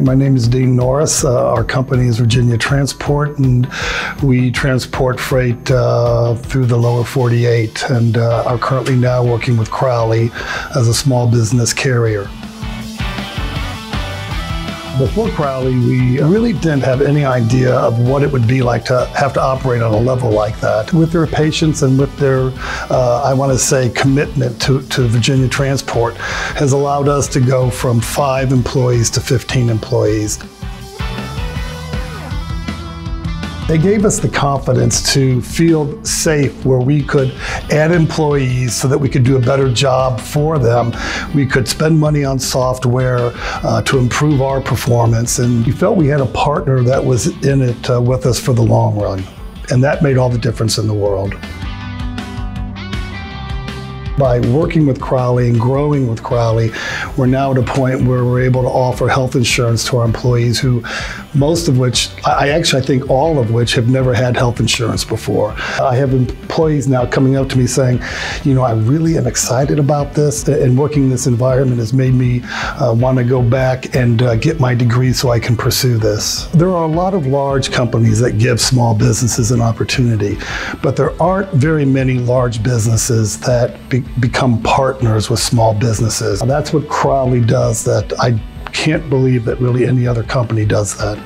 My name is Dean Norris. Uh, our company is Virginia Transport, and we transport freight uh, through the lower 48 and uh, are currently now working with Crowley as a small business carrier. Before Crowley, we really didn't have any idea of what it would be like to have to operate on a level like that. With their patience and with their, uh, I want to say, commitment to, to Virginia Transport has allowed us to go from five employees to 15 employees. They gave us the confidence to feel safe where we could add employees so that we could do a better job for them. We could spend money on software uh, to improve our performance, and we felt we had a partner that was in it uh, with us for the long run. And that made all the difference in the world. By working with Crowley and growing with Crowley, we're now at a point where we're able to offer health insurance to our employees who, most of which, I actually I think all of which have never had health insurance before. I have employees now coming up to me saying, you know, I really am excited about this and working in this environment has made me uh, want to go back and uh, get my degree so I can pursue this. There are a lot of large companies that give small businesses an opportunity, but there aren't very many large businesses that become partners with small businesses. That's what Crowley does that I can't believe that really any other company does that.